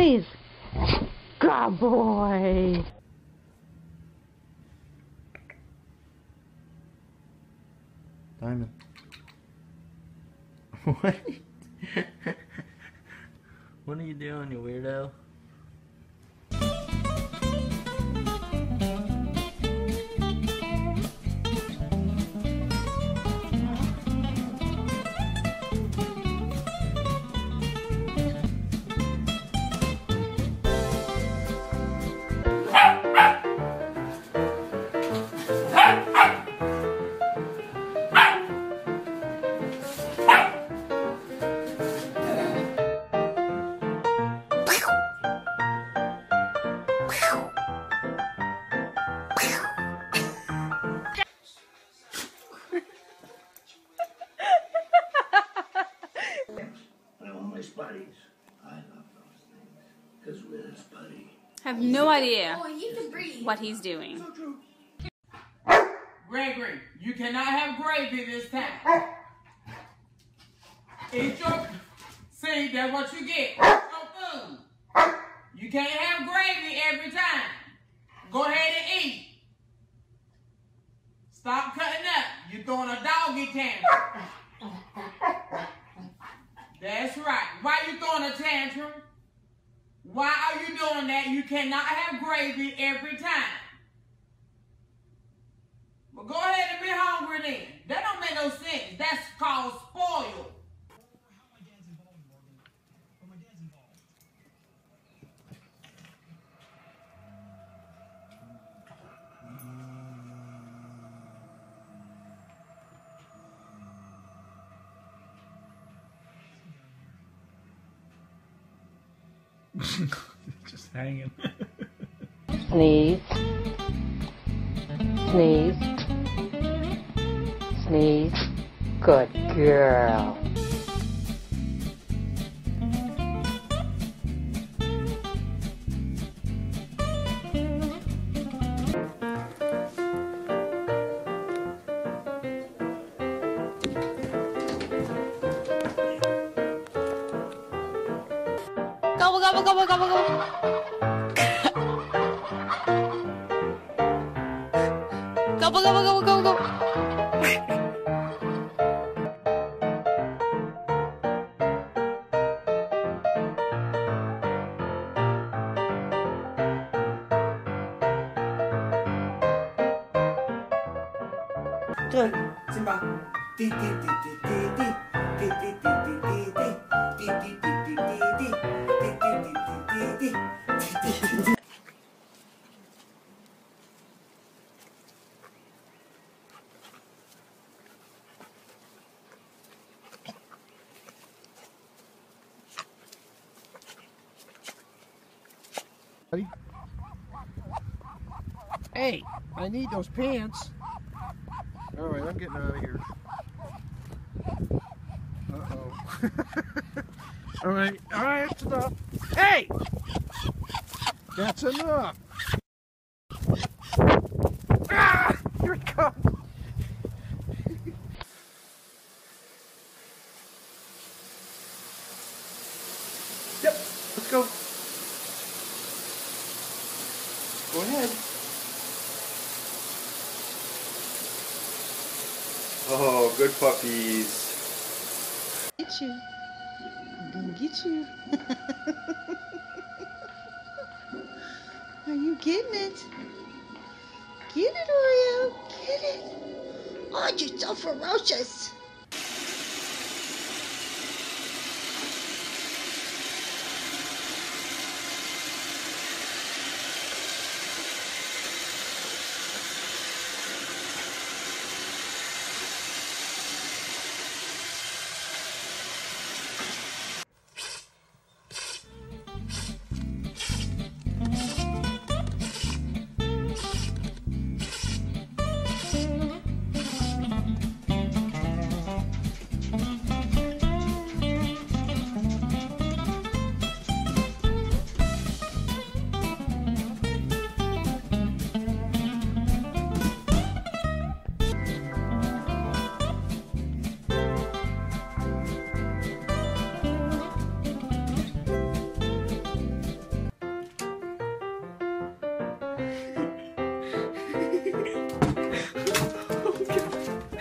please. Good boy. Diamond. What? what are you doing, you weirdo? Buddies. I love those things. Because we're his buddy. have no idea Oh, you can breathe. what he's doing. Gregory, you cannot have gravy this time. Eat your. See, that's what you get. Your food. You can't have gravy every time. Go ahead and eat. Stop cutting up. You're throwing a doggy tantrum. That's right. Why you throwing a tantrum? Why are you doing that? You cannot have gravy every time. But go ahead and be hungry then. That don't make no sense. That's called Just hanging. Sneeze. Sneeze. Sneeze. Good girl. 干不干不干不干不。搞不搞不搞不搞不搞！对，进吧，滴滴滴滴滴滴。Hey, I need those pants. All right, I'm getting out of here. Uh oh. all right, all right, that's enough. Hey, that's enough. Ah, here it comes. Yep, let's go. Go ahead. Oh, good puppies. Get you. I'm gonna get you. Are you getting it? Get it, Oreo. Get it. Oh, you're so ferocious.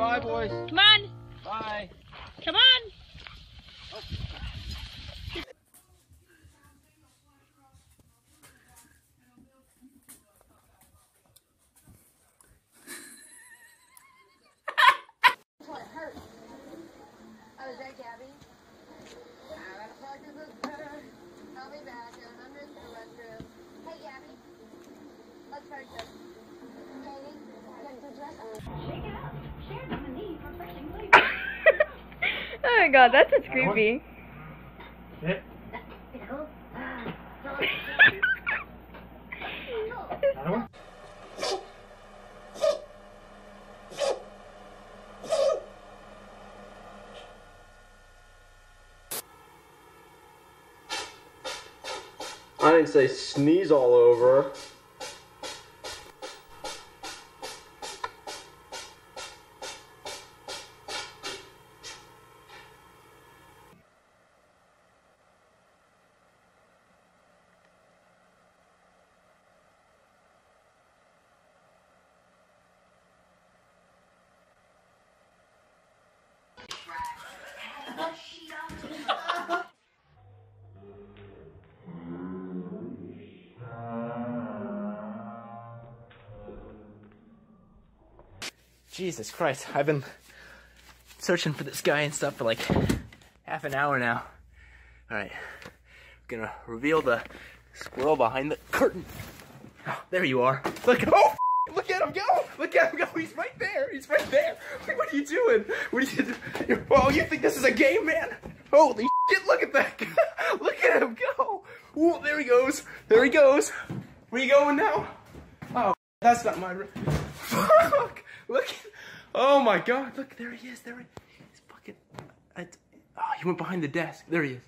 bye, boys. Come on. Bye. Come on. what hurt. My god, that's just creepy. I didn't say sneeze all over. Jesus Christ, I've been searching for this guy and stuff for like half an hour now. Alright, We're gonna reveal the squirrel behind the curtain. Oh, there you are. Look, oh, look at him go! Look at him go! He's right there! He's right there! What are you doing? What are you doing? Oh, you think this is a game, man? Holy shit, look at that! look at him go! Ooh, there he goes! There he goes! Where you going now? Oh, that's not my room. Fuck! Look! Oh my god! Look, there he is. There he He's fucking. I, oh, he went behind the desk. There he is.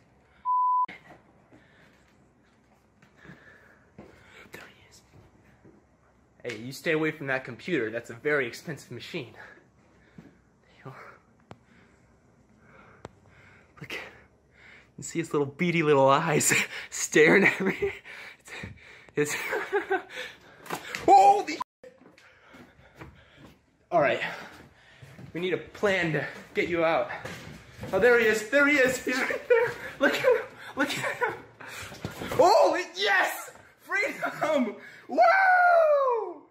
There he is. Hey, you stay away from that computer. That's a very expensive machine. There you are. Look. You see his little beady little eyes staring at me. It's. it's Holy all right. We need a plan to get you out. Oh, there he is. There he is. He's right there. Look at him. Look at him. Oh, yes! Freedom! Woo!